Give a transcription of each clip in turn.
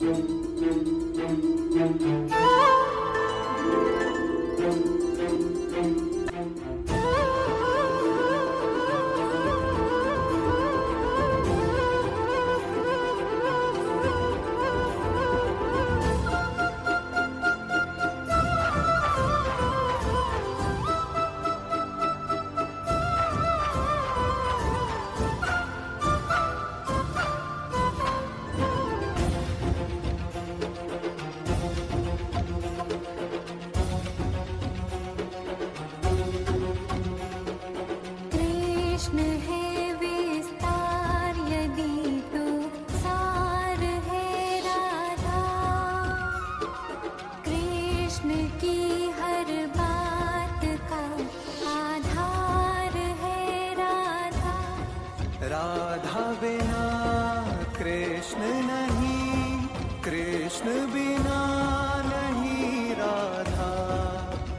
कृष्ण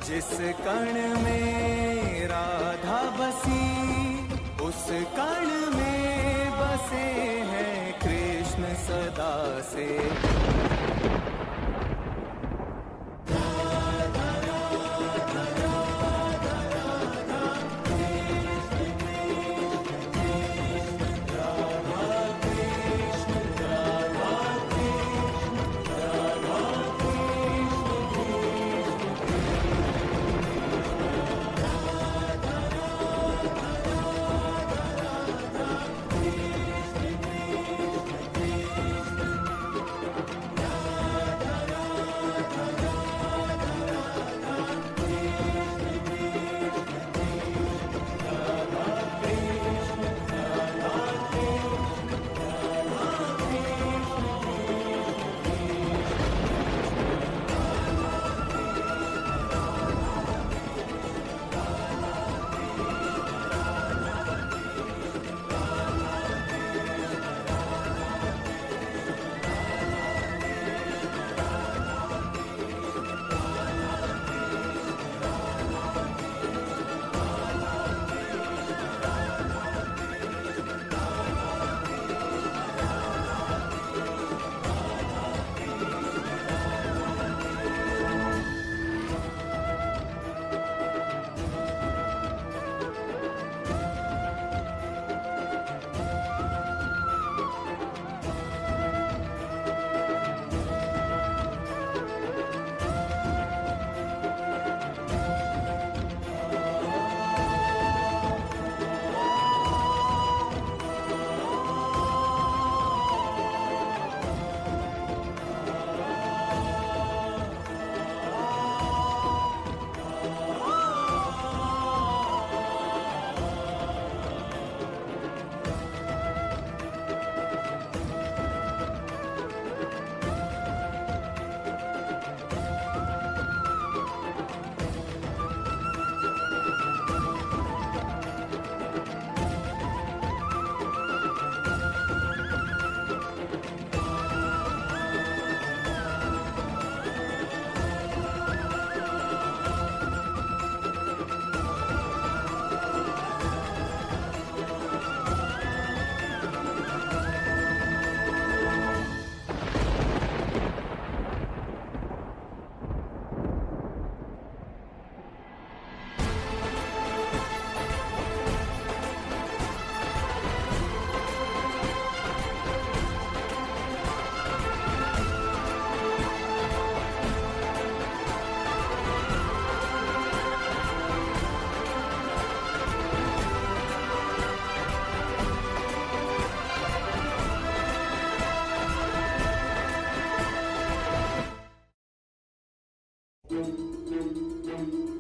जिस कण में राधा बसी उस कण में बसे हैं कृष्ण सदा से।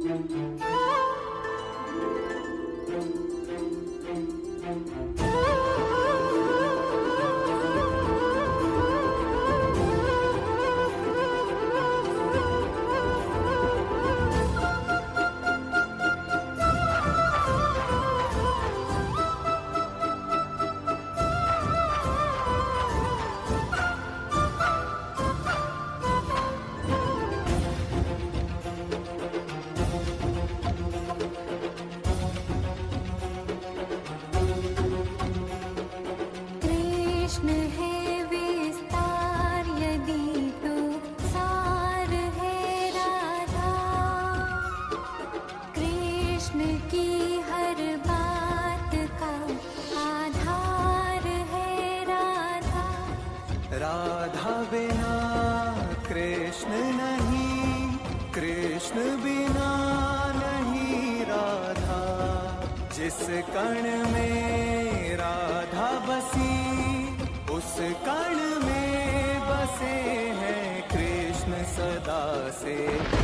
Thank you. कृष्ण बिना नहीं राधा, जिस कण में राधा बसी, उस कण में बसे हैं कृष्ण सदा से।